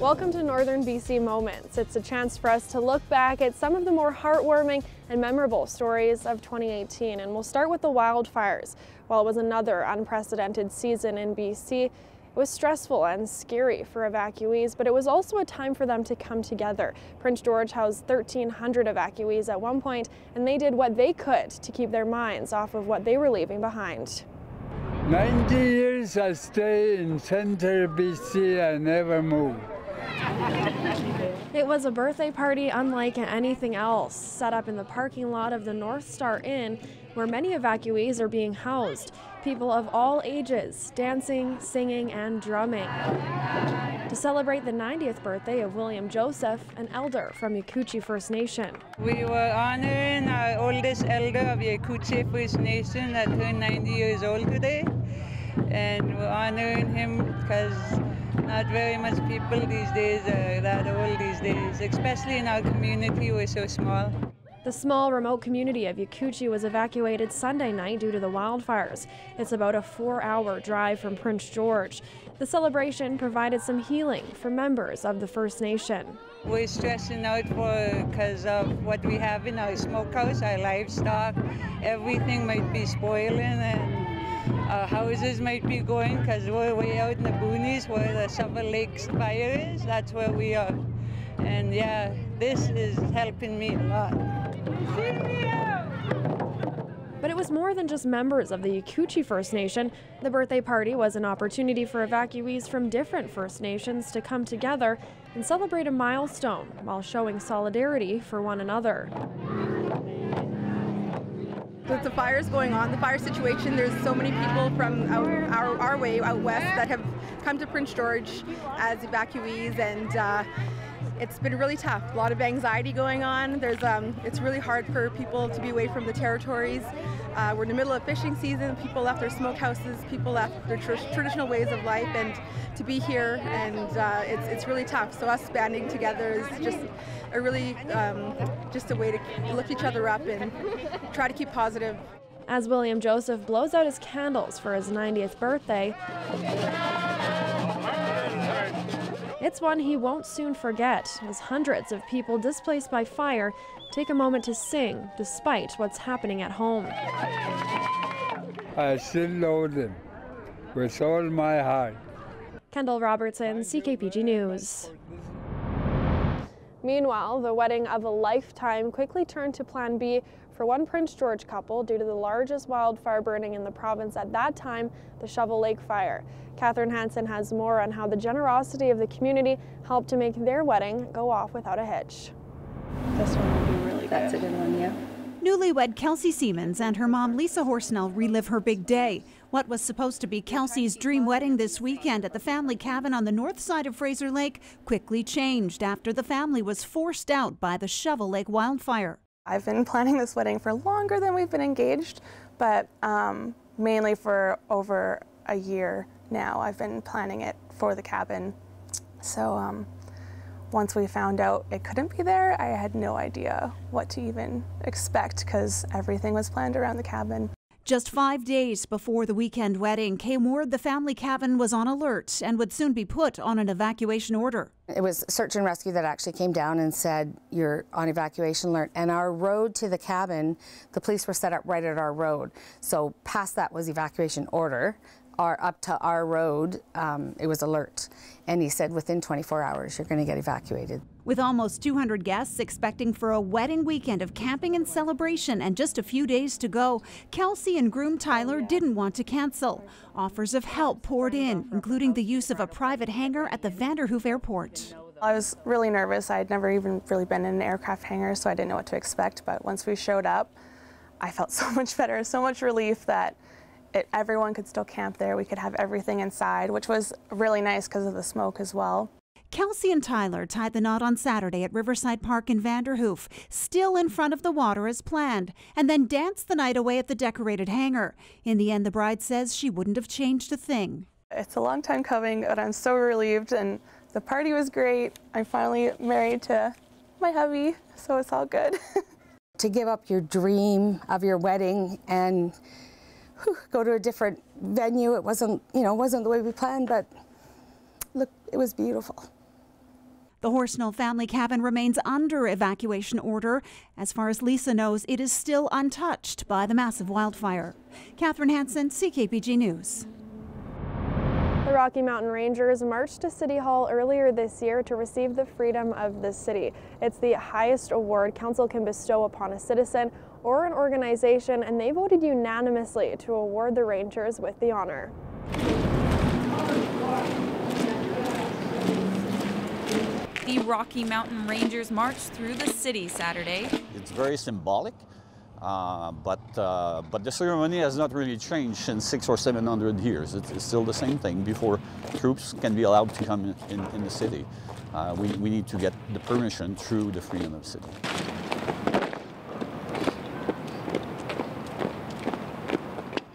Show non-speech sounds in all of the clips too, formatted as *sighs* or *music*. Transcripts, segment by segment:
Welcome to Northern BC Moments. It's a chance for us to look back at some of the more heartwarming and memorable stories of 2018. And we'll start with the wildfires. While it was another unprecedented season in BC, it was stressful and scary for evacuees, but it was also a time for them to come together. Prince George housed 1,300 evacuees at one point, and they did what they could to keep their minds off of what they were leaving behind. 90 years I stay in Center BC, I never move. It was a birthday party unlike anything else, set up in the parking lot of the North Star Inn, where many evacuees are being housed. People of all ages, dancing, singing, and drumming. To celebrate the 90th birthday of William Joseph, an elder from Yekooche First Nation. We were honoring our oldest elder of Yekooche First Nation that turned 90 years old today. And we're honoring him because not very much people these days are that old these days, especially in our community, we're so small. The small remote community of Yekooche was evacuated Sunday night due to the wildfires. It's about a four hour drive from Prince George. The celebration provided some healing for members of the First Nation. We're stressing out for because of what we have in our smokehouse, our livestock. Everything might be spoiling and our houses might be going because we're way out in the boonies where the Shovel Lake fire is. That's where we are. And yeah, this is helping me a lot. But it was more than just members of the Yekooche First Nation. The birthday party was an opportunity for evacuees from different First Nations to come together and celebrate a milestone while showing solidarity for one another. With the fires going on, the fire situation, there's so many people from our, our, our way out west that have come to Prince George as evacuees and uh, it's been really tough. A lot of anxiety going on. There's, um, it's really hard for people to be away from the territories. Uh, we're in the middle of fishing season. People left their smokehouses. People left their tr traditional ways of life, and to be here, and uh, it's it's really tough. So us banding together is just a really um, just a way to lift each other up and try to keep positive. As William Joseph blows out his candles for his 90th birthday. It's one he won't soon forget, as hundreds of people displaced by fire take a moment to sing despite what's happening at home. I still love them with all my heart. Kendall Robertson, CKPG News. Meanwhile, the wedding of a lifetime quickly turned to Plan B for one Prince George couple due to the largest wildfire burning in the province at that time, the Shovel Lake Fire. Catherine Hansen has more on how the generosity of the community helped to make their wedding go off without a hitch. This one will be really good. That's a good one, yeah. Newlywed Kelsey Siemens and her mom Lisa Horsnell relive her big day. What was supposed to be Kelsey's dream wedding this weekend at the family cabin on the north side of Fraser Lake quickly changed after the family was forced out by the Shovel Lake wildfire. I've been planning this wedding for longer than we've been engaged, but um, mainly for over a year now. I've been planning it for the cabin. So um, once we found out it couldn't be there, I had no idea what to even expect because everything was planned around the cabin. Just five days before the weekend wedding came word the family cabin was on alert and would soon be put on an evacuation order. It was search and rescue that actually came down and said, You're on evacuation alert. And our road to the cabin, the police were set up right at our road. So past that was evacuation order our, up to our road, um, it was alert. And he said within 24 hours, you're going to get evacuated. With almost 200 guests expecting for a wedding weekend of camping and celebration and just a few days to go, Kelsey and groom Tyler didn't want to cancel. Offers of help poured in, including the use of a private hangar at the Vanderhoof Airport. I was really nervous. I had never even really been in an aircraft hangar, so I didn't know what to expect. But once we showed up, I felt *laughs* so much better, so much relief that it, everyone could still camp there. We could have everything inside, which was really nice because of the smoke as well. Kelsey and Tyler tied the knot on Saturday at Riverside Park in Vanderhoof, still in front of the water as planned, and then danced the night away at the decorated hangar. In the end, the bride says she wouldn't have changed a thing. It's a long time coming, but I'm so relieved, and the party was great. I'm finally married to my hubby, so it's all good. *laughs* to give up your dream of your wedding and whew, *sighs* go to a different venue. It wasn't, you know, wasn't the way we planned, but look, it was beautiful. The Horsnell family cabin remains under evacuation order. As far as Lisa knows, it is still untouched by the massive wildfire. Catherine Hansen, CKPG News. The Rocky Mountain Rangers marched to City Hall earlier this year to receive the Freedom of the City. It's the highest award council can bestow upon a citizen or an organization, and they voted unanimously to award the Rangers with the honor. The Rocky Mountain Rangers marched through the city Saturday. It's very symbolic, uh, but uh, but the ceremony has not really changed in six or seven hundred years. It's, it's, still the same thing. Before troops can be allowed to come in, in, in the city, uh, we, we need to get the permission through the freedom of the city.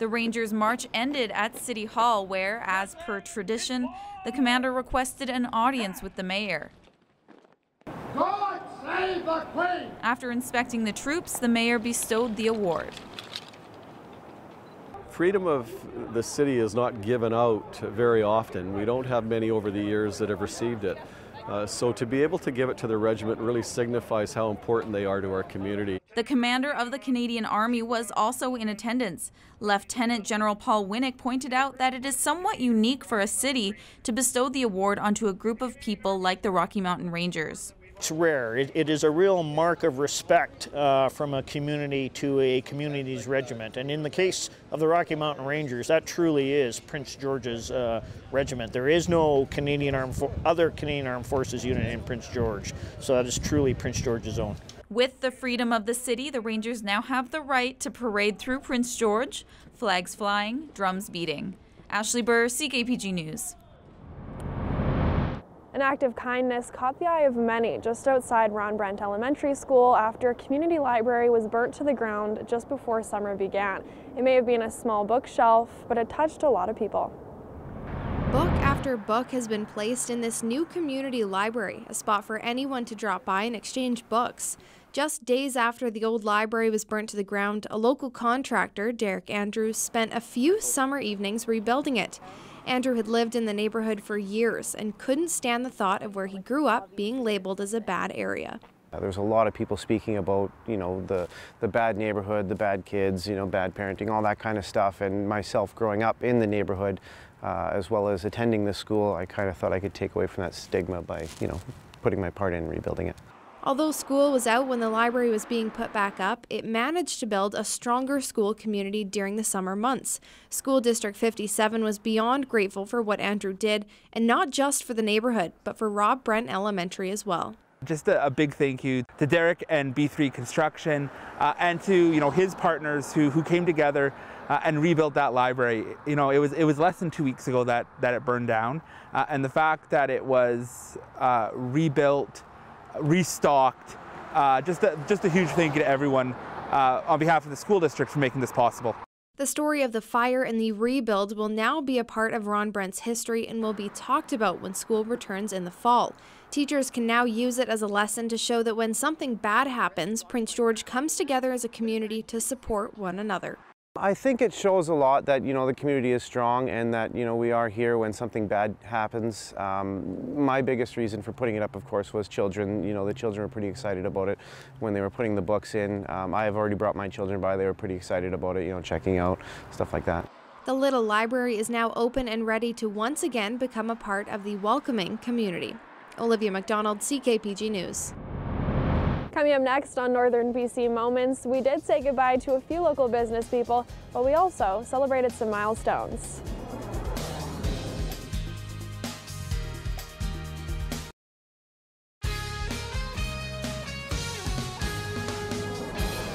The Rangers' march ended at City Hall, where, as per tradition, the commander requested an audience with the mayor. God save the Queen! After inspecting the troops, the mayor bestowed the award. Freedom of the city is not given out very often. We don't have many over the years that have received it. Uh, so to be able to give it to the regiment really signifies how important they are to our community. The commander of the Canadian Army was also in attendance. Lieutenant General Paul Wynnyk pointed out that it is somewhat unique for a city to bestow the award onto a group of people like the Rocky Mountain Rangers. It's rare. it, it is a real mark of respect uh, from a community to a community's regiment. And in the case of the Rocky Mountain Rangers, that truly is Prince George's uh, regiment. There is no Canadian Armed other Canadian Armed Forces unit in Prince George, so that is truly Prince George's own. With the freedom of the city, the Rangers now have the right to parade through Prince George, flags flying, drums beating. Ashley Burr, CKPG News. An act of kindness caught the eye of many just outside Ron Brent Elementary School after a community library was burnt to the ground just before summer began. It may have been a small bookshelf, but it touched a lot of people. Book after book has been placed in this new community library, a spot for anyone to drop by and exchange books. Just days after the old library was burnt to the ground, a local contractor, Derek Andrews, spent a few summer evenings rebuilding it. Andrew had lived in the neighborhood for years and couldn't stand the thought of where he grew up being labeled as a bad area. Uh, There's a lot of people speaking about, you know, the, the bad neighborhood, the bad kids, you know, bad parenting, all that kind of stuff. And myself growing up in the neighborhood, uh, as well as attending the school, I kind of thought I could take away from that stigma by, you know, putting my part in rebuilding it. Although school was out when the library was being put back up, it managed to build a stronger school community during the summer months. School District 57 was beyond grateful for what Andrew did, and not just for the neighborhood, but for Ron Brent Elementary as well. Just a, a big thank you to Derek and B3 Construction uh, and to you know his partners who, who came together uh, and rebuilt that library. You know, it was it was less than two weeks ago that that it burned down, uh, and the fact that it was uh, rebuilt restocked. Uh, just, a, just a huge thank you to everyone uh, on behalf of the school district for making this possible. The story of the fire and the rebuild will now be a part of Ron Brent's history and will be talked about when school returns in the fall. Teachers can now use it as a lesson to show that when something bad happens, Prince George comes together as a community to support one another. I think it shows a lot that you know the community is strong and that you know we are here when something bad happens. Um, my biggest reason for putting it up, of course, was children. You know the children were pretty excited about it when they were putting the books in. Um, I have already brought my children by; they were pretty excited about it. You know, checking out stuff like that. The Little Library is now open and ready to once again become a part of the welcoming community. Olivia McDonald, CKPG News. Coming up next on Northern BC Moments, we did say goodbye to a few local business people, but we also celebrated some milestones.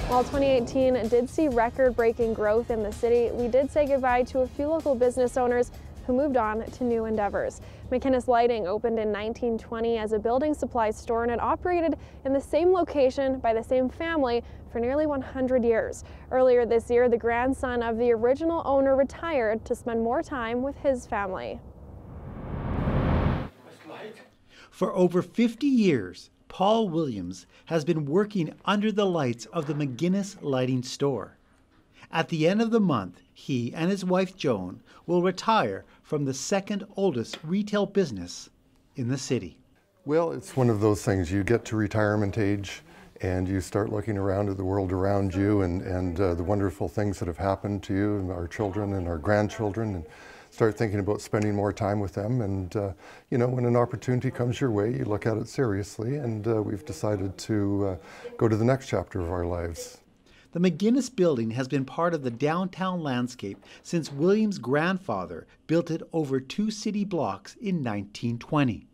While 2018 did see record-breaking growth in the city, we did say goodbye to a few local business owners who moved on to new endeavors. McInnes Lighting opened in 1920 as a building supply store and it operated in the same location by the same family for nearly 100 years. Earlier this year, the grandson of the original owner retired to spend more time with his family. For over 50 years, Paul Williams has been working under the lights of the McInnes Lighting Store. At the end of the month, he and his wife Joan will retire from the second oldest retail business in the city. Well, it's one of those things. You get to retirement age and you start looking around at the world around you and, and uh, the wonderful things that have happened to you and our children and our grandchildren and start thinking about spending more time with them. And, uh, you know, when an opportunity comes your way, you look at it seriously and uh, we've decided to uh, go to the next chapter of our lives. The McInnes building has been part of the downtown landscape since Williams' grandfather built it over two city blocks in 1920.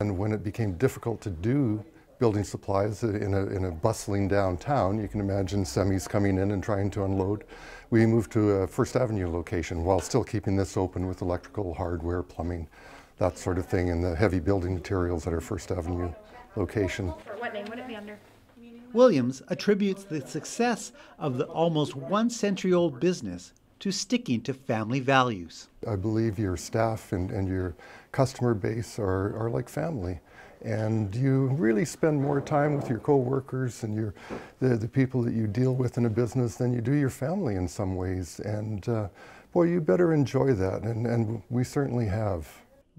And when it became difficult to do building supplies in a, in a bustling downtown, you can imagine semis coming in and trying to unload. We moved to a First Avenue location while still keeping this open with electrical, hardware, plumbing, that sort of thing, and the heavy building materials at our First Avenue location. What name would it be under? Williams attributes the success of the almost one century old business to sticking to family values. I believe your staff and, and your customer base are, are like family. And you really spend more time with your coworkers and your, the, the people that you deal with in a business than you do your family in some ways. And uh, boy, you better enjoy that. And, and we certainly have.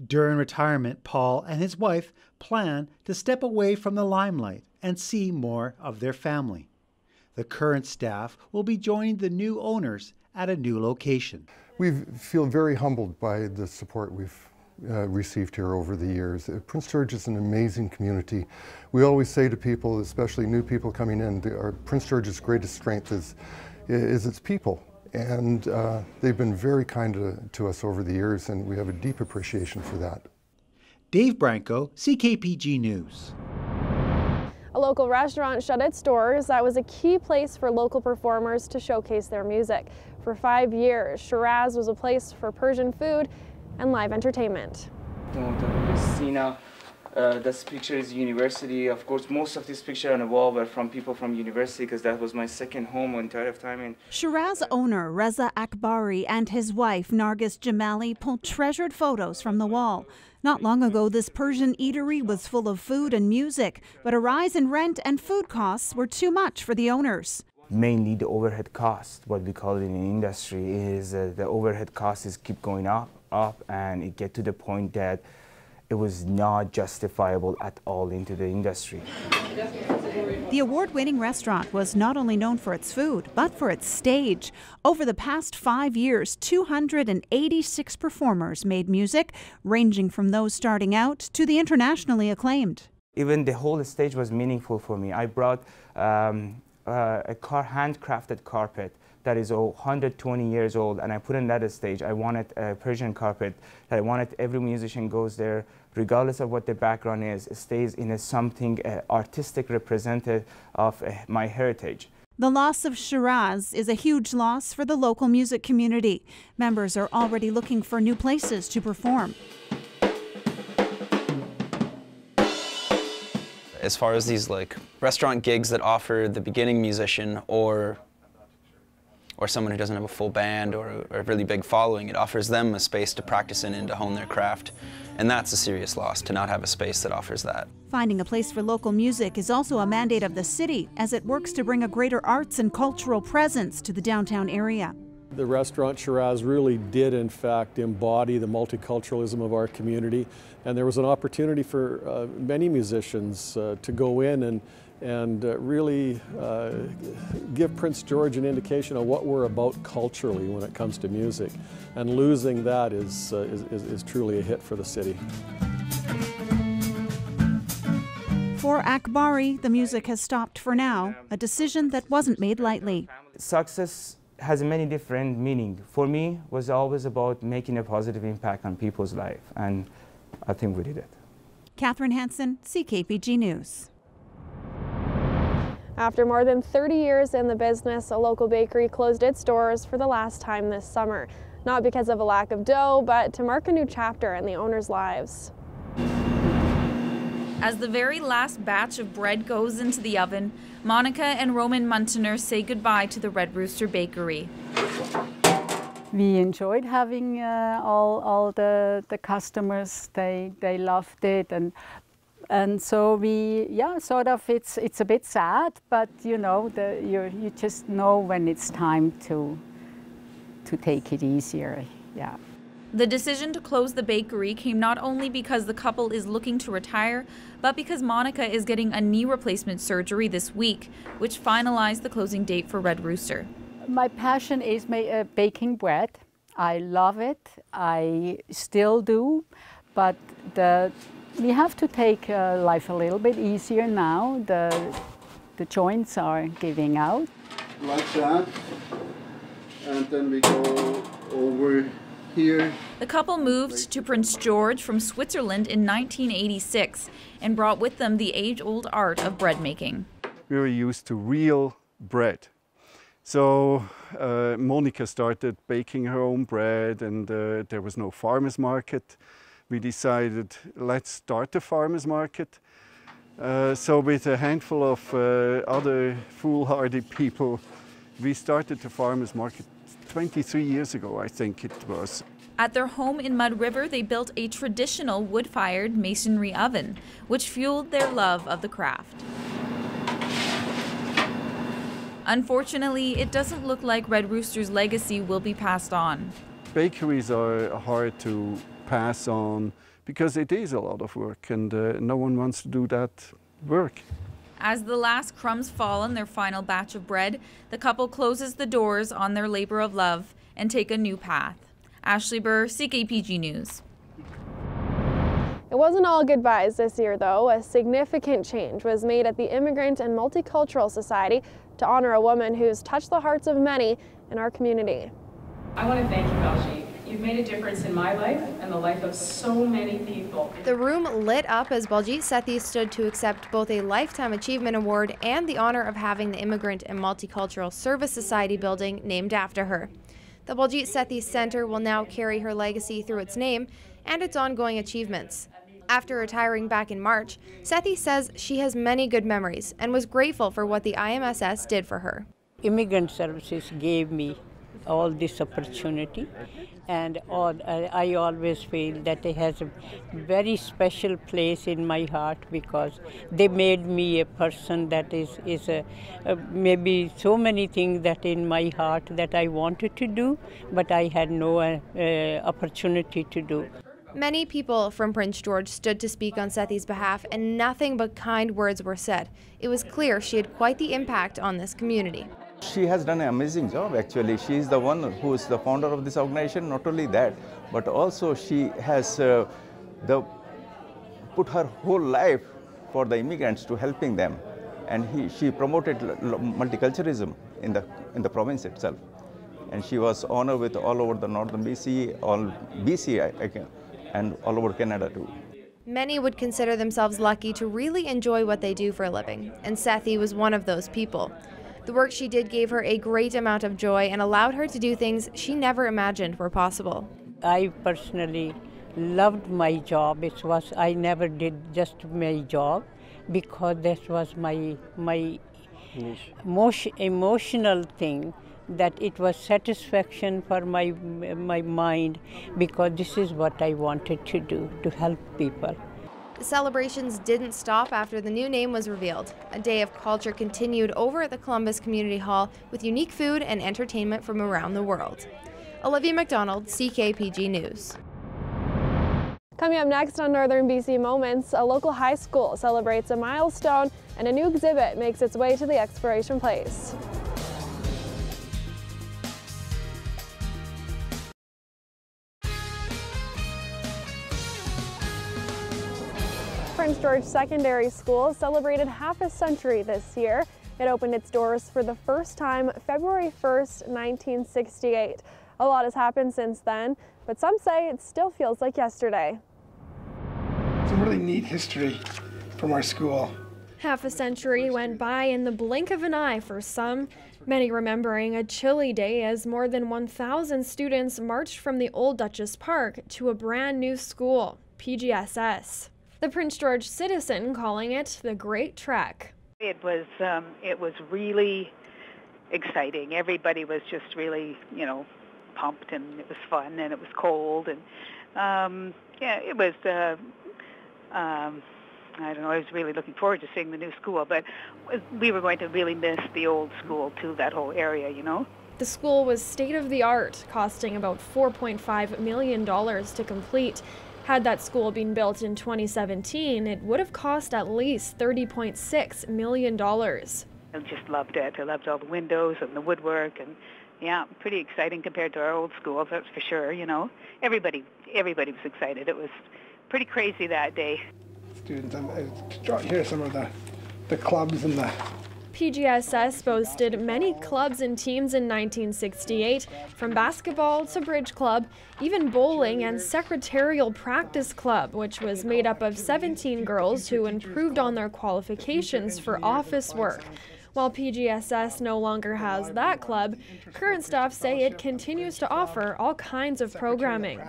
During retirement, Paul and his wife plan to step away from the limelight and see more of their family. The current staff will be joining the new owners at a new location. We feel very humbled by the support we've uh, received here over the years. Uh, Prince George is an amazing community. We always say to people, especially new people coming in, the, our Prince George's greatest strength is, is its people. And uh, they've been very kind to, to us over the years, and we have a deep appreciation for that. Dave Branco, CKPG News. A local restaurant shut its doors. That was a key place for local performers to showcase their music. For five years, Shiraz was a place for Persian food and live entertainment. Uh, this picture is university. Of course, most of these pictures on the wall were from people from university because that was my second home entire time. In Shiraz owner Reza Akbari and his wife Nargis Jamali pulled treasured photos from the wall. Not long ago, this Persian eatery was full of food and music, but a rise in rent and food costs were too much for the owners. Mainly the overhead cost, what we call it in the industry, is uh, the overhead costs keep going up, up, and it get to the point that it was not justifiable at all into the industry. The award winning restaurant was not only known for its food, but for its stage. Over the past five years, 286 performers made music, ranging from those starting out to the internationally acclaimed. Even the whole stage was meaningful for me. I brought um, uh, a car handcrafted carpet that is 120 years old and I put in that stage. I wanted a Persian carpet that I wanted every musician goes there, regardless of what their background is, stays in a something uh, artistic representative of uh, my heritage. The loss of Shiraz is a huge loss for the local music community. Members are already looking for new places to perform. As far as these like restaurant gigs that offer the beginning musician or or someone who doesn't have a full band or a really big following, it offers them a space to practice in and to hone their craft. And that's a serious loss, to not have a space that offers that. Finding a place for local music is also a mandate of the city as it works to bring a greater arts and cultural presence to the downtown area. The restaurant Shiraz really did, in fact, embody the multiculturalism of our community. And there was an opportunity for uh, many musicians uh, to go in and and uh, really uh, give Prince George an indication of what we're about culturally when it comes to music. And losing that is, uh, is, is, is truly a hit for the city. For Akbari, the music has stopped for now, a decision that wasn't made lightly. Success has many different meaning. For me, was always about making a positive impact on people's life, and I think we did it. Catherine Hansen, CKPG News. After more than 30 years in the business, a local bakery closed its doors for the last time this summer. Not because of a lack of dough, but to mark a new chapter in the owners' lives. As the very last batch of bread goes into the oven, Monica and Roman Muntener say goodbye to the Red Rooster Bakery. We enjoyed having uh, all, all the, the customers. They, they loved it. And and so we yeah sort of it's it's a bit sad but you know the you you just know when it's time to to take it easier yeah The decision to close the bakery came not only because the couple is looking to retire, but because Monica is getting a knee replacement surgery this week, which finalized the closing date for Red Rooster. My passion is ma- uh, baking bread. I love it. I still do, but the we have to take uh, life a little bit easier now. The the joints are giving out. like that. And then we go over here. The couple moved to Prince George from Switzerland in 1986 and brought with them the age old art of bread making. We were used to real bread. So uh, Monica started baking her own bread, and uh, there was no farmers market. We decided let's start a farmers market. Uh, so with a handful of uh, other foolhardy people, we started the farmers market 23 years ago, I think it was. At their home in Mud River, they built a traditional wood fired masonry oven, which fueled their love of the craft. Unfortunately, it doesn't look like Red Rooster's legacy will be passed on. Bakeries are hard to pass on because it is a lot of work and uh, no one wants to do that work. As the last crumbs fall on their final batch of bread, the couple closes the doors on their labor of love and take a new path. Ashley Burr, CKPG News. It wasn't all goodbyes this year, though. A significant change was made at the Immigrant and Multicultural Society to honor a woman who's touched the hearts of many in our community. I want to thank you, Baljeet. You've made a difference in my life and the life of so many people. The room lit up as Baljeet Sethi stood to accept both a Lifetime Achievement Award and the honor of having the Immigrant and Multicultural Service Society building named after her. The Baljeet Sethi Center will now carry her legacy through its name and its ongoing achievements. After retiring back in March, Sethi says she has many good memories and was grateful for what the IMSS did for her. Immigrant Services gave me all this opportunity and all, I, always feel that it has a very special place in my heart because they made me a person that is, is a, a, maybe so many things that in my heart that I wanted to do, but I had no uh, uh, opportunity to do. Many people from Prince George stood to speak on Sethi's behalf, and nothing but kind words were said. It was clear she had quite the impact on this community. She has done an amazing job actually. She is the one who is the founder of this organization. Not only that, but also she has uh, the, put her whole life for the immigrants to helping them. And he, she promoted multiculturalism in the, in the province itself. And she was honored with all over the northern BC, all BC, and all over Canada too. Many would consider themselves lucky to really enjoy what they do for a living, and Sethi was one of those people. The work she did gave her a great amount of joy and allowed her to do things she never imagined were possible. I personally loved my job. It was I never did just my job because this was my my emotion, emotional thing that it was satisfaction for my my mind because this is what I wanted to do to help people. The celebrations didn't stop after the new name was revealed. A day of culture continued over at the Columbus Community Hall with unique food and entertainment from around the world. Olivia McDonald, CKPG News. Coming up next on Northern BC Moments, a local high school celebrates a milestone and a new exhibit makes its way to the exploration place. George Secondary School celebrated half a century this year. It opened its doors for the first time February 1st, 1968. A lot has happened since then, but some say it still feels like yesterday. It's a really neat history from our school. Half a century went by in the blink of an eye for some, many remembering a chilly day as more than 1,000 students marched from the old Duchess Park to a brand new school, PGSS. The Prince George Citizen calling it the Great Trek. It was um, it was really exciting. Everybody was just really you know pumped, and it was fun, and it was cold, and um, yeah, it was. Uh, um, I don't know. I was really looking forward to seeing the new school, but we were going to really miss the old school too. That whole area, you know. The school was state of the art, costing about $4.5 million to complete. Had that school been built in 2017, it would have cost at least $30.6 million. I just loved it. I loved all the windows and the woodwork and yeah, pretty exciting compared to our old school, that's for sure, you know. Everybody everybody was excited. It was pretty crazy that day. Students, I'm uh, here some of the, the clubs and the PGSS boasted many clubs and teams in 1968, from basketball to bridge club, even bowling and secretarial practice club, which was made up of 17 girls who improved on their qualifications for office work. While PGSS no longer has that club, current staff say it continues to offer all kinds of programming.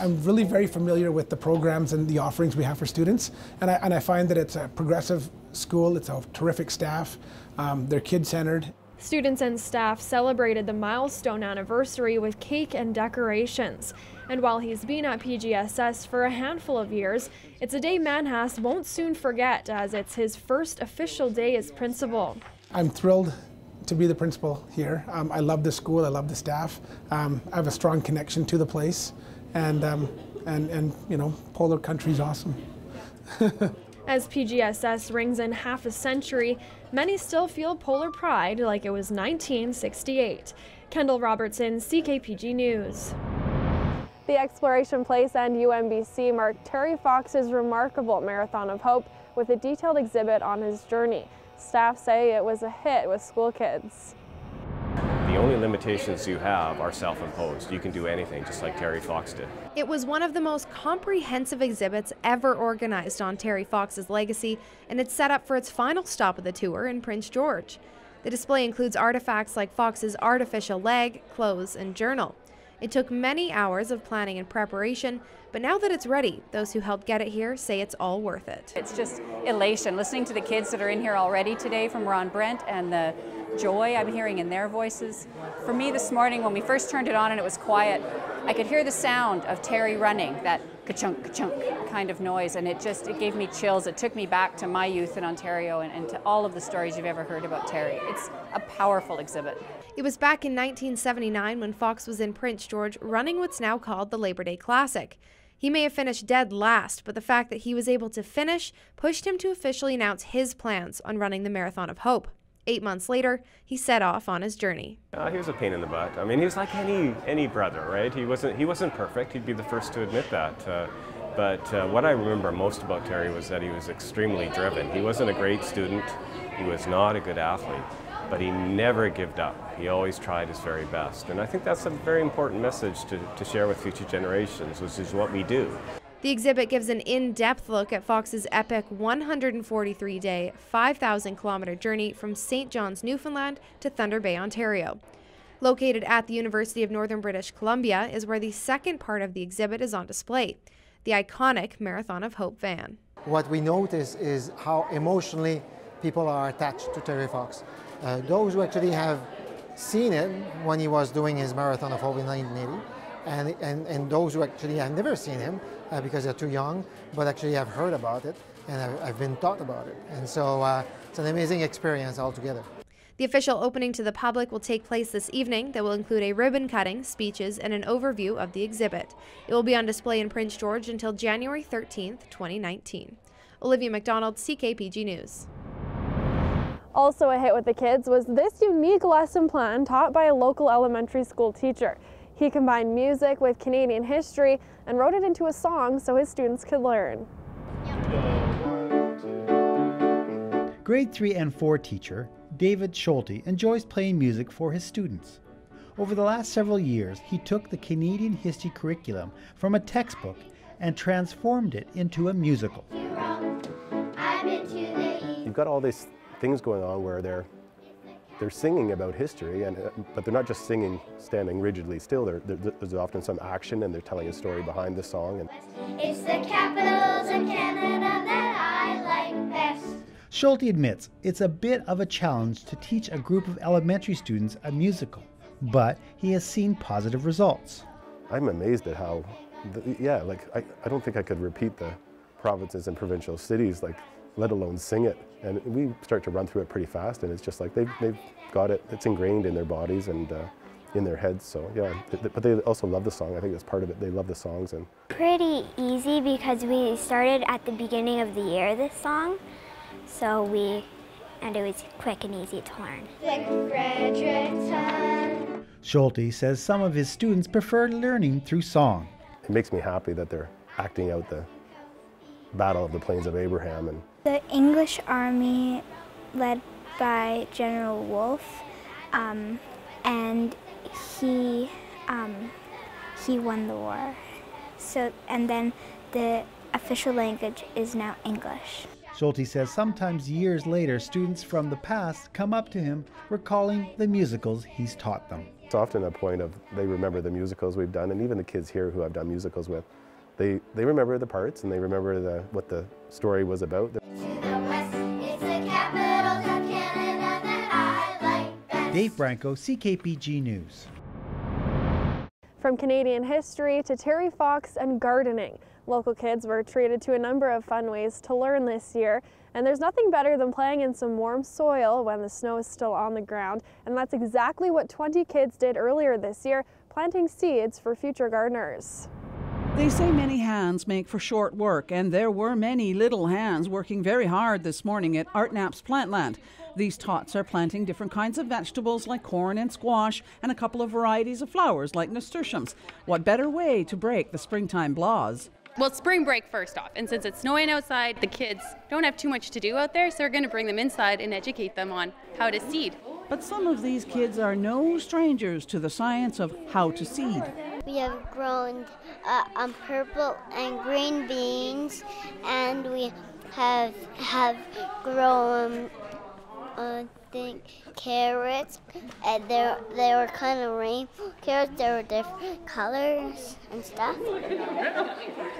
I'm really very familiar with the programs and the offerings we have for students, and I, and I find that it's a progressive school, it's a terrific staff, um, they're kid-centered. Students and staff celebrated the milestone anniversary with cake and decorations. And while he's been at PGSS for a handful of years, it's a day Manhas won't soon forget as it's his first official day as principal. I'm thrilled to be the principal here. Um, I love the school, I love the staff. Um, I have a strong connection to the place, and, um, and, and you know, Polar Country's awesome. *laughs* As PGSS rings in half a century, many still feel polar pride like it was 1968. Kendall Robertson, CKPG News. The Exploration Place and UNBC marked Terry Fox's remarkable Marathon of Hope with a detailed exhibit on his journey. Staff say it was a hit with school kids. The only limitations you have are self-imposed. You can do anything, just like Terry Fox did. It was one of the most comprehensive exhibits ever organized on Terry Fox's legacy, and it's set up for its final stop of the tour in Prince George. The display includes artifacts like Fox's artificial leg, clothes, and journal. It took many hours of planning and preparation, but now that it's ready, those who helped get it here say it's all worth it. It's just elation listening to the kids that are in here already today from Ron Brent and the joy I'm hearing in their voices. For me this morning, when we first turned it on and it was quiet, I could hear the sound of Terry running, that ka-chunk, ka-chunk kind of noise, and it just, it gave me chills. It took me back to my youth in Ontario and, and to all of the stories you've ever heard about Terry. It's a powerful exhibit. It was back in 1979 when Fox was in Prince George running what's now called the Labor Day Classic. He may have finished dead last, but the fact that he was able to finish pushed him to officially announce his plans on running the Marathon of Hope. Eight months later, he set off on his journey. Uh, he was a pain in the butt. I mean, he was like any any brother, right? He wasn't he wasn't perfect. He'd be the first to admit that. Uh, but uh, what I remember most about Terry was that he was extremely driven. He wasn't a great student. He was not a good athlete, but he never gave up. He always tried his very best. And I think that's a very important message to, to share with future generations, which is what we do. The exhibit gives an in-depth look at Fox's epic 143-day, 5,000-kilometer journey from St. John's, Newfoundland to Thunder Bay, Ontario. Located at the University of Northern British Columbia is where the second part of the exhibit is on display, the iconic Marathon of Hope van. What we notice is how emotionally people are attached to Terry Fox. Uh, those who actually have seen it when he was doing his Marathon of Hope in 1980, and, and, and those who actually have never seen him uh, because they're too young, but actually have heard about it and I've, I've been taught about it. And so uh, it's an amazing experience altogether. The official opening to the public will take place this evening that will include a ribbon cutting, speeches, and an overview of the exhibit. It will be on display in Prince George until January 13, 2019. Olivia McDonald, CKPG News. Also a hit with the kids was this unique lesson plan taught by a local elementary school teacher. He combined music with Canadian history and wrote it into a song so his students could learn. Grade 3 and 4 teacher David Schulte enjoys playing music for his students. Over the last several years, he took the Canadian history curriculum from a textbook and transformed it into a musical. You've got all these things going on where they're they're singing about history, and uh, but they're not just singing standing rigidly still. They're, they're, there's often some action, and they're telling a story behind the song. And it's the capitals of Canada that I like best. Schulte admits it's a bit of a challenge to teach a group of elementary students a musical, but he has seen positive results. I'm amazed at how, the, yeah, like I, I don't think I could repeat the provinces and provincial cities like let alone sing it. And we start to run through it pretty fast, and it's just like they've, they've got it, it's ingrained in their bodies, and uh, in their heads. So yeah, but they also love the song. I think that's part of it. They love the songs and. Pretty easy because we started at the beginning of the year this song, so we, and it was quick and easy to learn. Like Fredericton. Schulte says some of his students prefer learning through song. It makes me happy that they're acting out the Battle of the Plains of Abraham and. The English army, led by General Wolfe, um, and he um, he won the war. So and then the official language is now English. Schulte says sometimes years later, students from the past come up to him recalling the musicals he's taught them. It's often a point of they remember the musicals we've done, and even the kids here who I've done musicals with, they, they remember the parts and they remember the, what the story was about. Dave Branco, CKPG News. From Canadian history to Terry Fox and gardening, local kids were treated to a number of fun ways to learn this year. And there's nothing better than playing in some warm soil when the snow is still on the ground. And that's exactly what 20 kids did earlier this year, planting seeds for future gardeners. They say many hands make for short work, and there were many little hands working very hard this morning at Art Knapp's Plantland. These tots are planting different kinds of vegetables like corn and squash and a couple of varieties of flowers like nasturtiums. What better way to break the springtime blahs? Well, spring break first off, and since it's snowing outside, the kids don't have too much to do out there, so we're going to bring them inside and educate them on how to seed. But some of these kids are no strangers to the science of how to seed. We have grown uh, um, purple and green beans, and we have have grown I think carrots, and they they were kind of rainbow carrots. They were different colors and stuff.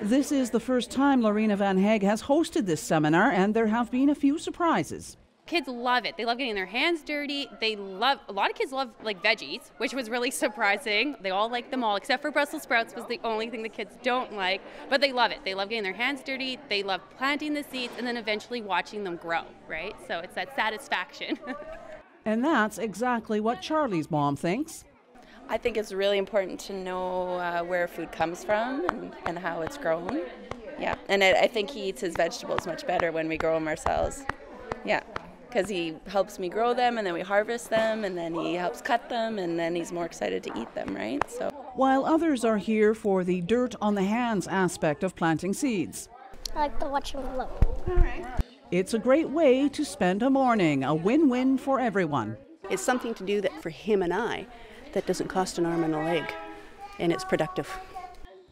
This is the first time Lorena Van Heg has hosted this seminar, and there have been a few surprises. Kids love it. They love getting their hands dirty. They love a lot of kids love like veggies, which was really *laughs* surprising. They all like them all except for Brussels sprouts was the only thing the kids don't like, but they love it. They love getting their hands dirty. They love planting the seeds and then eventually watching them grow, right? So it's that satisfaction. *laughs* and that's exactly what Charlie's mom thinks. I think it's really important to know uh, where food comes from and, and how it's grown. Yeah, and I, I think he eats his vegetables much better when we grow them ourselves. Yeah because he helps me grow them and then we harvest them and then he helps cut them and then he's more excited to eat them, right? So while others are here for the dirt on the hands aspect of planting seeds. I like to watch them grow. All right. It's a great way to spend a morning, a win-win for everyone. It's something to do that for him and I that doesn't cost an arm and a leg and it's productive.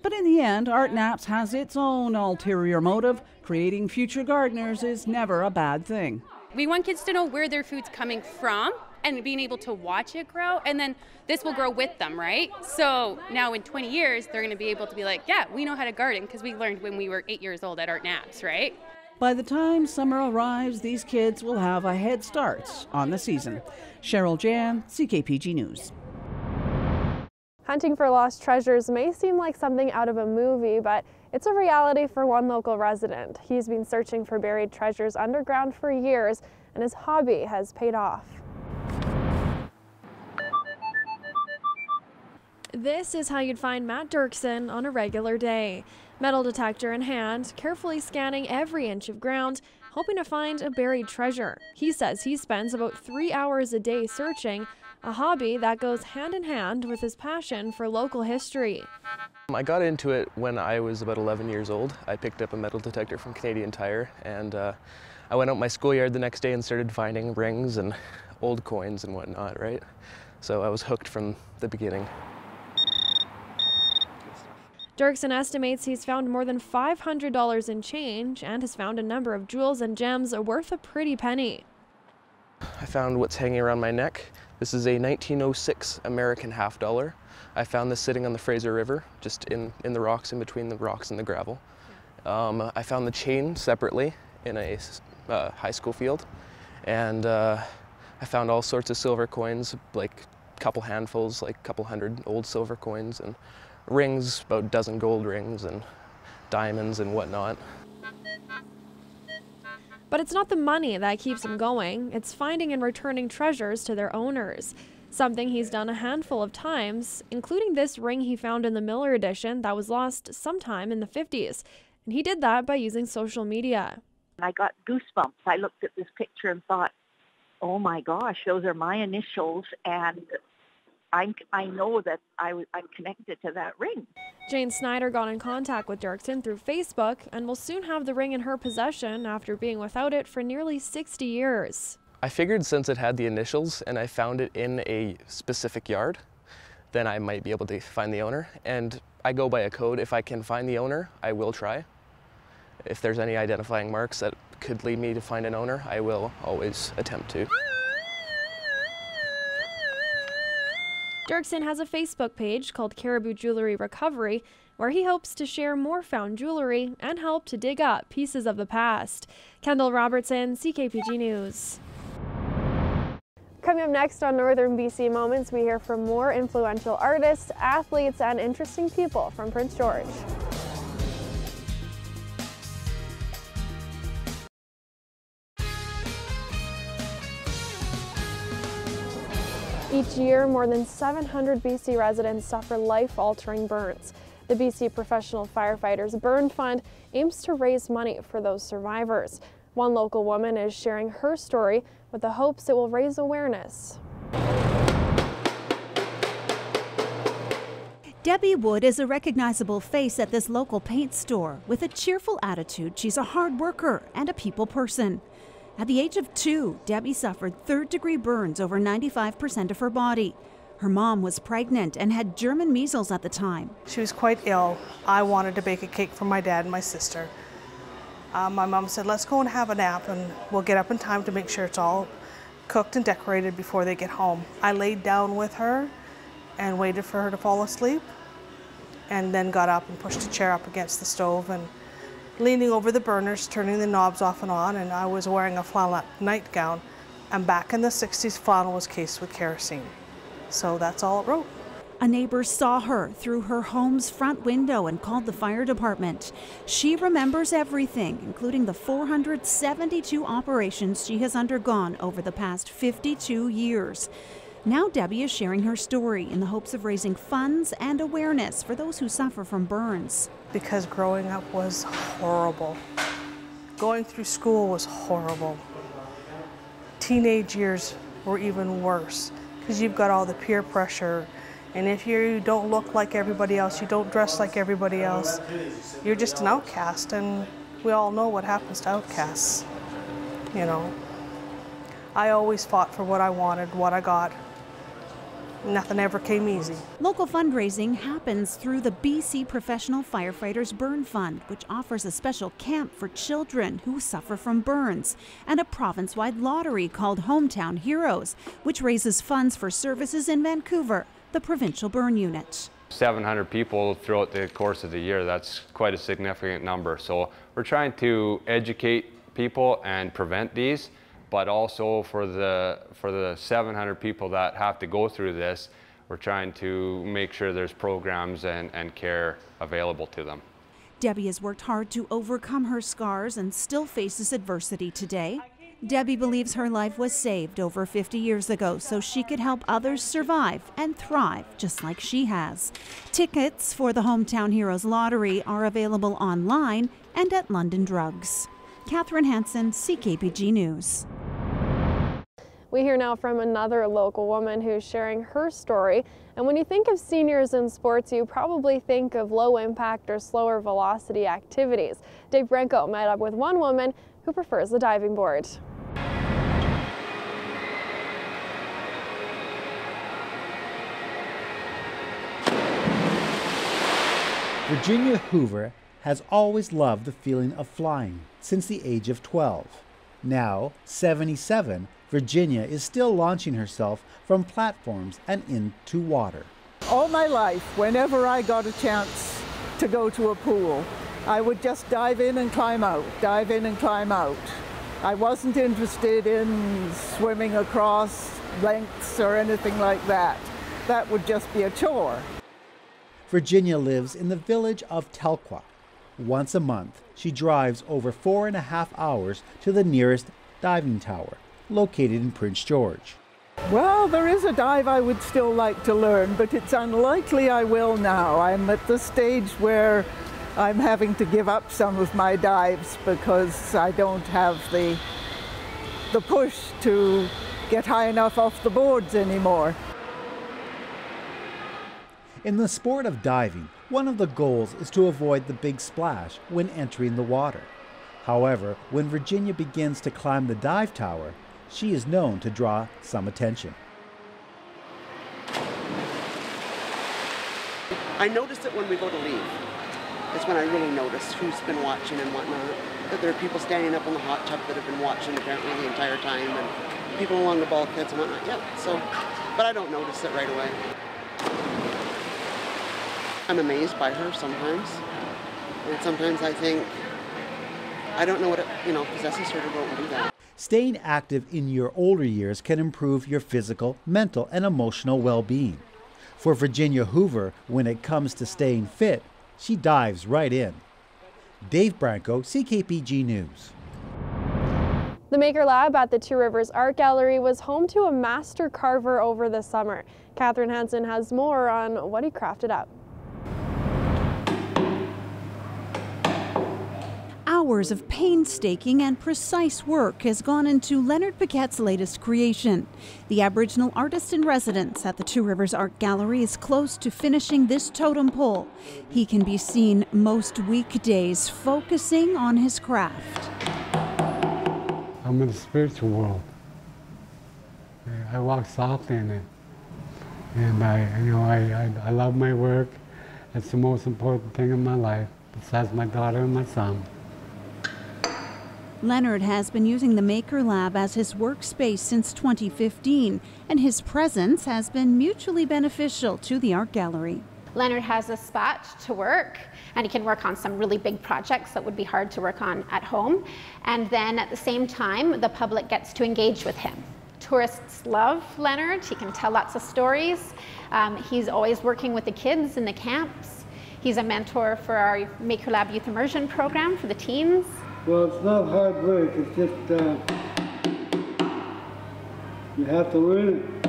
But in the end, Art Knapp's has its own ulterior motive. Creating future gardeners is never a bad thing. We want kids to know where their food's coming from and being able to watch it grow and then this will grow with them right? So now in 20 years they're going to be able to be like yeah we know how to garden because we learned when we were eight years old at Art Knapp's right? By the time summer arrives these kids will have a head start on the season. Cheryl jan ckpg news. Hunting for lost treasures may seem like something out of a movie, but it's a reality for one local resident. He's been searching for buried treasures underground for years, and his hobby has paid off. This is how you'd find Matt Dirksen on a regular day. Metal detector in hand, carefully scanning every inch of ground, hoping to find a buried treasure. He says he spends about three hours a day searching, a hobby that goes hand in hand with his passion for local history. I got into it when I was about 11 years old. I picked up a metal detector from Canadian Tire and uh, I went out my schoolyard the next day and started finding rings and old coins and whatnot, right? So I was hooked from the beginning. Dirksen estimates he's found more than $500 in change and has found a number of jewels and gems worth a pretty penny. I found what's hanging around my neck. This is a 1906 American half dollar. I found this sitting on the Fraser River, just in, in the rocks, in between the rocks and the gravel. Um, I found the chain separately in a uh, high school field. And uh, I found all sorts of silver coins, like a couple handfuls, like a couple hundred old silver coins, and rings, about a dozen gold rings, and diamonds and whatnot. But it's not the money that keeps him going, it's finding and returning treasures to their owners. something he's done a handful of times, including this ring he found in the Millar Addition that was lost sometime in the 50s. And he did that by using social media. I got goosebumps. I looked at this picture and thought, oh my gosh, those are my initials, and I'm, I know that I, am connected to that ring. Jane Snyder got in contact with Dirksen through Facebook and will soon have the ring in her possession after being without it for nearly 60 years. I figured since it had the initials and I found it in a specific yard, then I might be able to find the owner. And I go by a code. If I can find the owner, I will try. If there's any identifying marks that could lead me to find an owner, I will always attempt to. Dirksen has a Facebook page called Caribou Jewelry Recovery, where he hopes to share more found jewelry and help to dig up pieces of the past. Kendall Robertson, CKPG News. Coming up next on Northern BC Moments, we hear from more influential artists, athletes, and interesting people from Prince George. Each year, more than 700 BC residents suffer life-altering burns. The BC Professional Firefighters Burn Fund aims to raise money for those survivors. One local woman is sharing her story with the hopes it will raise awareness. Debbie Wood is a recognizable face at this local paint store. With a cheerful attitude, she's a hard worker and a people person. At the age of two, Debbie suffered third degree burns over 95% of her body. Her mom was pregnant and had German measles at the time. She was quite ill. I wanted to bake a cake for my dad and my sister. Uh, my mom said, let's go and have a nap and we'll get up in time to make sure it's all cooked and decorated before they get home. I laid down with her and waited for her to fall asleep and then got up and pushed a chair up against the stove and leaning over the burners, turning the knobs off and on, and I was wearing a flannel nightgown. And back in the 60s, flannel was cased with kerosene. So that's all it wrote. A neighbor saw her through her home's front window and called the fire department. She remembers everything, including the 472 operations she has undergone over the past 52 years. Now, Debbie is sharing her story in the hopes of raising funds and awareness for those who suffer from burns. Because growing up was horrible. Going through school was horrible. Teenage years were even worse because you've got all the peer pressure. And if you don't look like everybody else, you don't dress like everybody else, you're just an outcast. And we all know what happens to outcasts, you know. I always fought for what I wanted, what I got, nothing ever came easy. Local fundraising happens through the BC Professional Firefighters Burn Fund, which offers a special camp for children who suffer from burns, and a province wide lottery called Hometown Heroes, which raises funds for services in Vancouver, the provincial burn unit. 700 people throughout the course of the year, that's quite a significant number. So we're trying to educate people and prevent these but also for the, for the 700 people that have to go through this, we're trying to make sure there's programs and, and care available to them. Debbie has worked hard to overcome her scars and still faces adversity today. Debbie believes her life was saved over 50 years ago so she could help others survive and thrive just like she has. Tickets for the Hometown Heroes Lottery are available online and at London Drugs. Catherine Hansen, CKPG News. We hear now from another local woman who's sharing her story. And when you think of seniors in sports, you probably think of low impact or slower velocity activities. Dave Branco met up with one woman who prefers the diving board. Virginia Hoover has always loved the feeling of flying since the age of 12. Now, 77, Virginia is still launching herself from platforms and into water. All my life, whenever I got a chance to go to a pool, I would just dive in and climb out, dive in and climb out. I wasn't interested in swimming across lengths or anything like that. That would just be a chore. Virginia lives in the village of Telkwa. Once a month, she drives over four and a half hours to the nearest diving tower located in Prince George. Well, there is a dive I would still like to learn, but it's unlikely I will now. I'm at the stage where I'm having to give up some of my dives because I don't have the the push to get high enough off the boards anymore. In the sport of diving, one of the goals is to avoid the big splash when entering the water. However, when Virginia begins to climb the dive tower, she is known to draw some attention. I notice it when we go to leave. That's when I really notice who's been watching and whatnot. That there are people standing up in the hot tub that have been watching apparently the entire time, and people along the bulkheads and whatnot. Yeah, so, but I don't notice it right away. I'm amazed by her sometimes, and sometimes I think I don't know what it, you know possesses her to go and do that. Staying active in your older years can improve your physical, mental, and emotional well being. For Virginia Hoover, when it comes to staying fit, she dives right in. Dave Branco, CKPG News. The Maker Lab at the Two Rivers Art Gallery was home to a master carver over the summer. Catherine Hansen has more on what he crafted up. Hours of painstaking and precise work has gone into Leonard Paquette's latest creation. The Aboriginal artist in residence at the Two Rivers Art Gallery is close to finishing this totem pole. He can be seen most weekdays focusing on his craft. I'm in the spiritual world. I walk softly in it. And I, you know, I, I, I love my work. It's the most important thing in my life, besides my daughter and my son. Leonard has been using the Maker Lab as his workspace since 2015, and his presence has been mutually beneficial to the art gallery. Leonard has a spot to work and he can work on some really big projects that would be hard to work on at home. And then at the same time, the public gets to engage with him. Tourists love Leonard. He can tell lots of stories. Um, he's always working with the kids in the camps. He's a mentor for our Maker Lab Youth Immersion program for the teens. Well, it's not hard work. It's just uh, you have to learn it.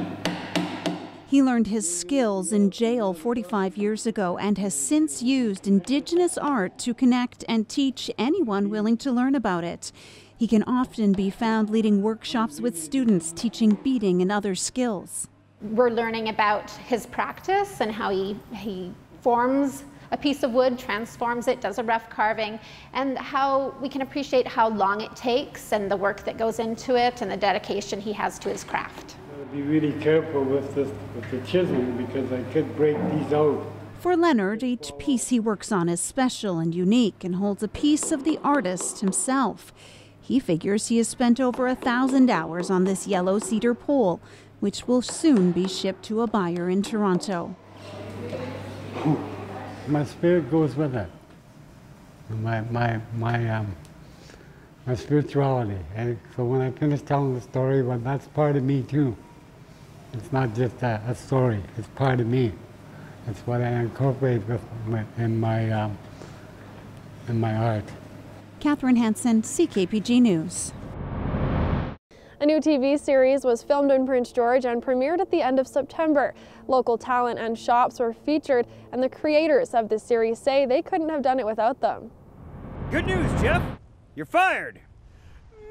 He learned his skills in jail 45 years ago and has since used Indigenous art to connect and teach anyone willing to learn about it. He can often be found leading workshops with students teaching beading and other skills. We're learning about his practice and how he, he forms a piece of wood, transforms it, does a rough carving, and how we can appreciate how long it takes and the work that goes into it and the dedication he has to his craft. Be really careful with this with the chisel because I could break these out. For Leonard, each piece he works on is special and unique and holds a piece of the artist himself. He figures he has spent over a thousand hours on this yellow cedar pole, which will soon be shipped to a buyer in Toronto. *laughs* My spirit goes with it. My my my um my spirituality. And so when I finish telling the story, well, that's part of me too. It's not just a, a story, it's part of me. It's what I incorporate with my, in my um, in my art. Catherine Hansen, CKPG News. A new TV series was filmed in Prince George and premiered at the end of September. Local talent and shops were featured, and the creators of the series say they couldn't have done it without them. Good news, Jeff. You're fired.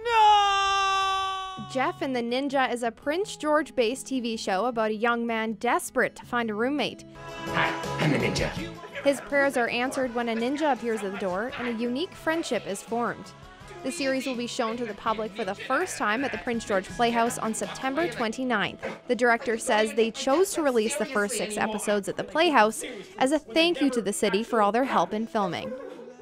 No! Jeff and the Ninja is a Prince George based TV show about a young man desperate to find a roommate. Hi, I'm the ninja. His prayers are answered when a ninja appears at the door and a unique friendship is formed. The series will be shown to the public for the first time at the Prince George Playhouse on September 29th. The director says they chose to release the first six episodes at the Playhouse as a thank you to the city for all their help in filming.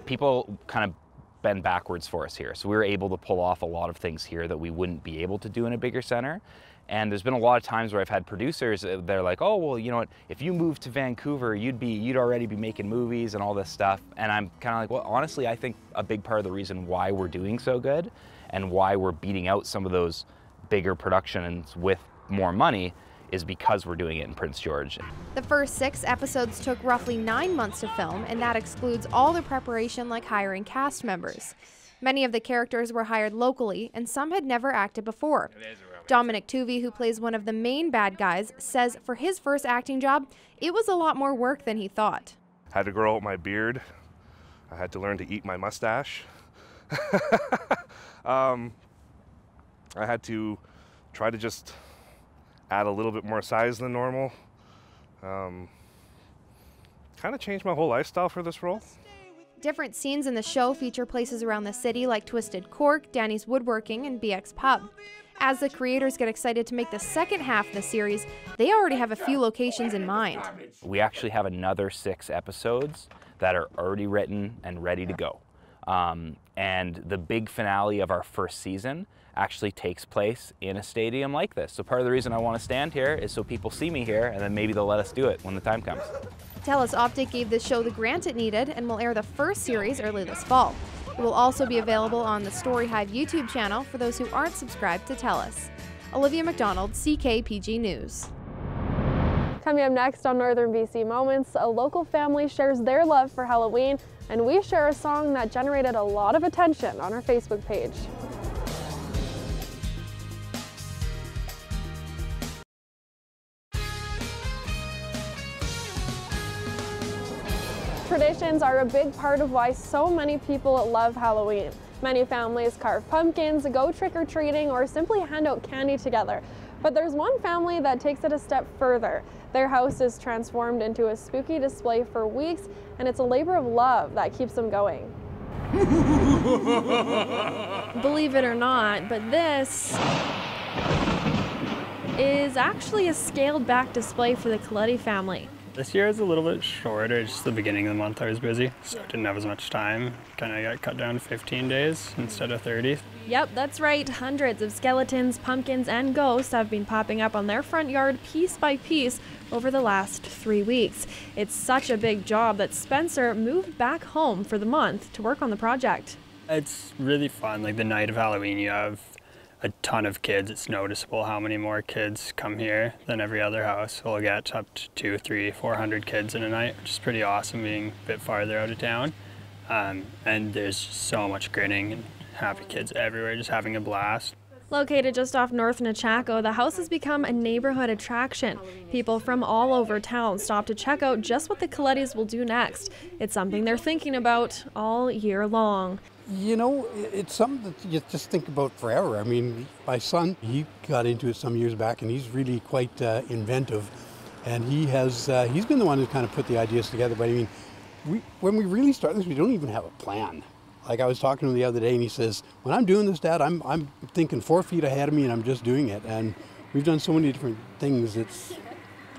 People kind of bend backwards for us here. So we were able to pull off a lot of things here that we wouldn't be able to do in a bigger center. And there's been a lot of times where I've had producers, uh, they're like, oh, well, you know what, if you moved to Vancouver, you'd be, you'd already be making movies and all this stuff. And I'm kind of like, well, honestly, I think a big part of the reason why we're doing so good and why we're beating out some of those bigger productions with more money is because we're doing it in Prince George. The first six episodes took roughly nine months to film, and that excludes all the preparation like hiring cast members. Many of the characters were hired locally, and some had never acted before. Dominic Tuvey, who plays one of the main bad guys, says for his first acting job, it was a lot more work than he thought. I had to grow out my beard. I had to learn to eat my mustache. *laughs* um, I had to try to just add a little bit more size than normal. Um, kind of changed my whole lifestyle for this role. Different scenes in the show feature places around the city like Twisted Cork, Danny's Woodworking, and BX Pub. As the creators get excited to make the second half of the series, they already have a few locations in mind. We actually have another six episodes that are already written and ready to go. Um, and the big finale of our first season actually takes place in a stadium like this. So part of the reason I want to stand here is so people see me here and then maybe they'll let us do it when the time comes. TELUS Optik gave this show the grant it needed and will air the first series early this fall. It will also be available on the Story Hive YouTube channel for those who aren't subscribed to TELUS. Olivia McDonald, CKPG News. Coming up next on Northern BC Moments, a local family shares their love for Halloween, and we share a song that generated a lot of attention on our Facebook page. Traditions are a big part of why so many people love Halloween. Many families carve pumpkins, go trick-or-treating, or simply hand out candy together. But there's one family that takes it a step further. Their house is transformed into a spooky display for weeks, and it's a labor of love that keeps them going. *laughs* Believe it or not, but this is actually a scaled back display for the Coletti family. This year is a little bit shorter. Just the beginning of the month I was busy, so I didn't have as much time. Kind of got cut down to 15 days instead of 30. Yep, that's right. Hundreds of skeletons, pumpkins, and ghosts have been popping up on their front yard piece by piece over the last three weeks. It's such a big job that Spencer moved back home for the month to work on the project. It's really fun. Like the night of Halloween, you have a ton of kids. It's noticeable how many more kids come here than every other house. We'll get up to two, three, four hundred kids in a night, which is pretty awesome being a bit farther out of town. Um, and there's so much grinning and happy kids everywhere, just having a blast. Located just off North Nechako, the house has become a neighborhood attraction. People from all over town stop to check out just what the Colettis will do next. It's something they're thinking about all year long. You know, it's something that you just think about forever. I mean, my son, he got into it some years back, and he's really quite uh, inventive. And he has, uh, he's been the one who kind of put the ideas together. But I mean, we, when we really start this, we don't even have a plan. Like I was talking to him the other day, and he says, "When I'm doing this, Dad, I'm I'm thinking four feet ahead of me, and I'm just doing it." And we've done so many different things. It's,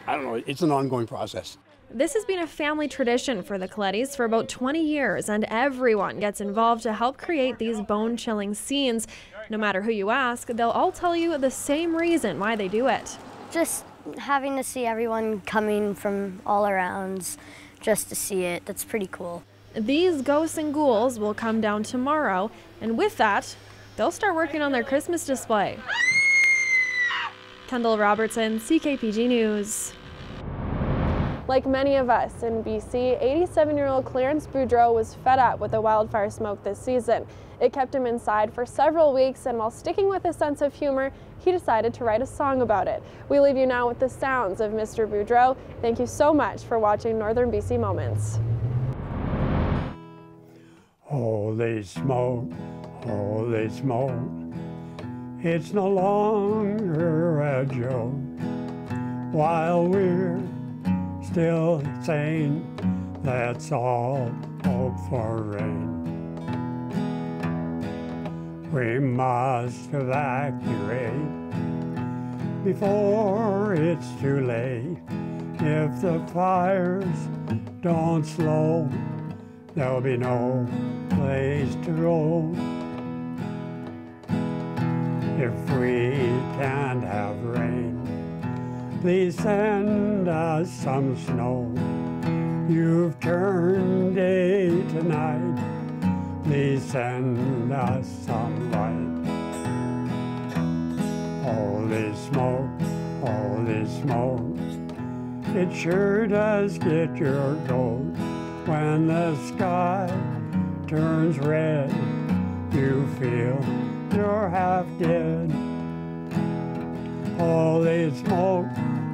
I don't know, it's an ongoing process. This has been a family tradition for the Colettis for about 20 years, and everyone gets involved to help create these bone chilling scenes. No matter who you ask, they'll all tell you the same reason why they do it. Just having to see everyone coming from all around just to see it, that's pretty cool. These ghosts and ghouls will come down tomorrow, and with that, they'll start working on their Christmas display. Kendall Robertson, CKPG News. Like many of us in BC, 87 year old Clarence Boudreau was fed up with the wildfire smoke this season. It kept him inside for several weeks, and while sticking with a sense of humor, he decided to write a song about it. We leave you now with the sounds of Mr. Boudreau. Thank you so much for watching Northern BC Moments. Holy smoke, holy smoke, it's no longer a joke. While we're still saying, let's all hope for rain. We must evacuate before it's too late. If the fires don't slow, there'll be no place to go. If we can't have rain, please send us some snow. You've turned day to night, please send us some light. All Holy smoke, holy smoke, it sure does get your goat when the sky turns red. You feel you're half dead. Holy smoke,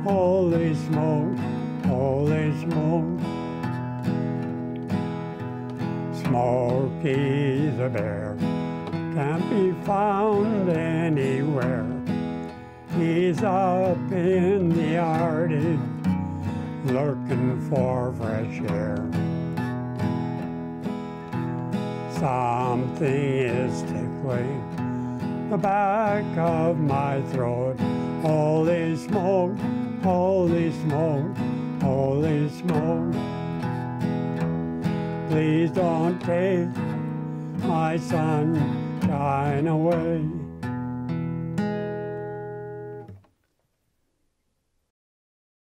holy smoke, holy smoke. Smokey the bear can't be found anywhere. He's up in the Arctic looking for fresh air. Something is tickling the back of my throat. Holy smoke, holy smoke, holy smoke. Please don't take my sunshine away.